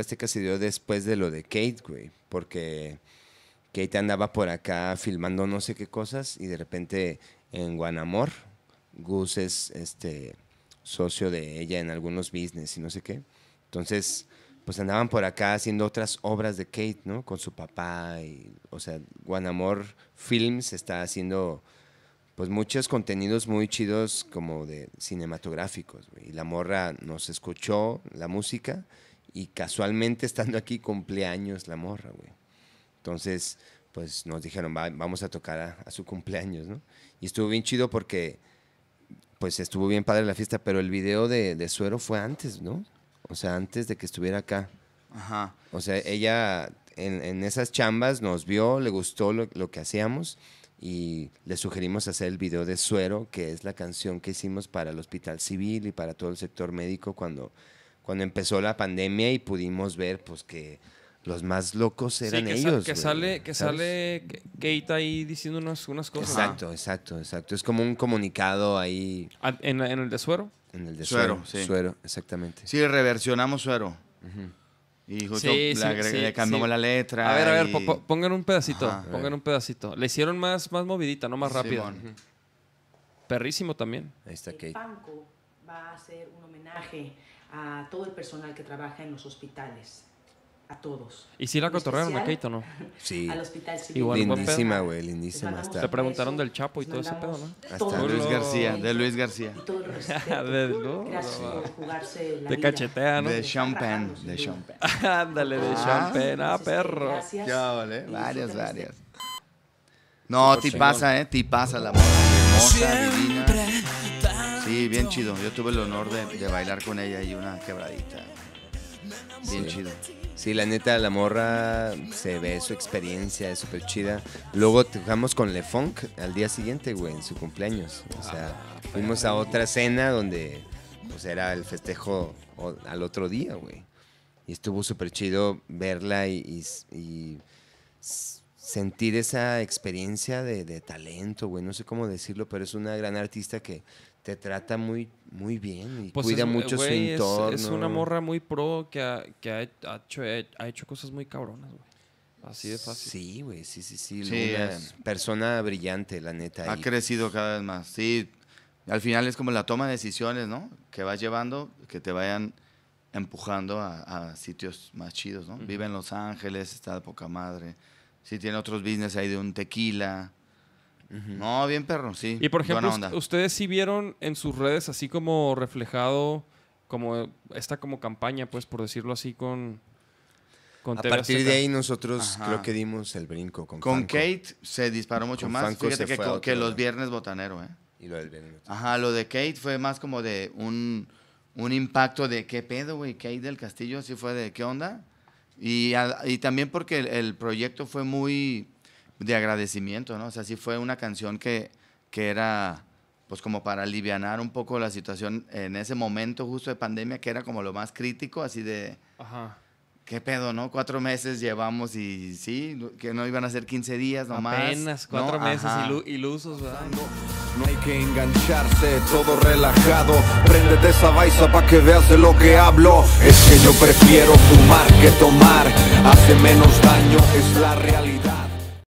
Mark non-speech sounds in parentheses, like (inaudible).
Azteca se dio después de lo de Kate, güey, porque Kate andaba por acá filmando no sé qué cosas y de repente en Guanamor, Gus es este socio de ella en algunos business y no sé qué. Entonces, pues andaban por acá haciendo otras obras de Kate, ¿no? Con su papá y, o sea, Guanamor Films está haciendo pues muchos contenidos muy chidos como de cinematográficos. Y la morra nos escuchó la música y casualmente estando aquí cumpleaños la morra, güey. Entonces, pues nos dijeron, "Va- vamos a tocar a, a su cumpleaños, ¿no? Y estuvo bien chido porque, pues estuvo bien padre la fiesta, pero el video de, de Suero fue antes, ¿no? O sea, antes de que estuviera acá. Ajá. O sea, ella en, en esas chambas nos vio, le gustó lo, lo que hacíamos y le sugerimos hacer el video de Suero, que es la canción que hicimos para el Hospital Civil y para todo el sector médico cuando, cuando empezó la pandemia y pudimos ver pues que los más locos Sí, eran sa- ellos. que sale, que ¿sabes? sale Kate ahí diciendo unas, unas cosas. Exacto, exacto, exacto. Es como un comunicado ahí Ah, ¿En, en el de suero? en el de Suero, Suero. sí. Suero, exactamente. Sí, reversionamos suero. Y justo Sí, le, sí, le cambiamos sí. la letra. A ver, a ver, y- po- po- pongan un pedacito. Ajá. pongan un pedacito. Le hicieron más, más movidita, no más rápida. Simón. Perrísimo también. Ahí está. Panco va a hacer un homenaje a todo el personal que trabaja en los hospitales. A todos. ¿Y si la cotorrearon a especial Kate o no? (laughs) Sí. Al hospital civil. Igual, Lindísima, güey, lindísima. Le preguntaron del Chapo y todo ese pedo, mandamos Hasta todo Luis García, de Luis García. y todo el (laughs) respeto. De- no, Gracias no, por jugarse la Te vida. cachetea, ¿no? De champagne, de champagne. (laughs) Ándale, de Ah. champagne. Ah, Entonces, perro. Gracias. Ya, vale, Y varias, varias. No, ti pasa, ¿eh? Ti pasa la morra. Hermosa, divina. Sí, bien chido. Yo tuve el honor de, de bailar con ella y una quebradita. Bien Sí. chido. Sí, la neta, la morra se ve su experiencia, es súper chida. Luego tocamos con Le Funk al día siguiente, güey, en su cumpleaños. O sea, fuimos a otra cena donde pues era el festejo al otro día, güey. Y estuvo súper chido verla y, y- y s- sentir esa experiencia de, de talento, güey. No sé cómo decirlo, pero es una gran artista que te trata muy, muy bien y Pues cuida es- mucho güey, es- su entorno. Es, una morra muy pro que ha, que ha, hecho, ha hecho cosas muy cabronas, güey. Así de fácil. Sí, güey, sí, sí, sí. Sí, una es- persona brillante, la neta. Ha crecido cada vez más. Sí, al final es como la toma de decisiones, ¿no? Que vas llevando, que te vayan empujando a, a sitios más chidos, ¿no? Vive en Los Ángeles, está de poca madre. Sí, tiene otros business ahí de un tequila. No, bien perro, sí. Y por ejemplo, ustedes sí vieron en sus redes así como reflejado como esta como campaña, pues por decirlo así con con a TV partir Azteca. de ahí nosotros Ajá. creo que dimos el brinco con, Con. Kate se disparó mucho Con más. Fíjate se que, los viernes botanero, ¿eh? Y lo del Veneno. Ajá, lo de Kate fue más como de un, un impacto de qué pedo, güey, Kate del Castillo, así fue de qué onda. Y, a- y también porque el, proyecto fue muy de agradecimiento, ¿no? O sea, sí fue una canción que, que era pues como para alivianar un poco la situación en ese momento justo de pandemia, que era como lo más crítico, así de, Ajá. ¿Qué pedo, no? Cuatro meses llevamos y sí, que no iban a ser 15 días nomás. Apenas cuatro ¿no? meses ilu- ilusos, ¿verdad? No hay que engancharse, todo relajado. Préndete esa baisa pa' que veas de lo que hablo. Es que yo prefiero fumar que tomar. Hace menos daño, es la realidad.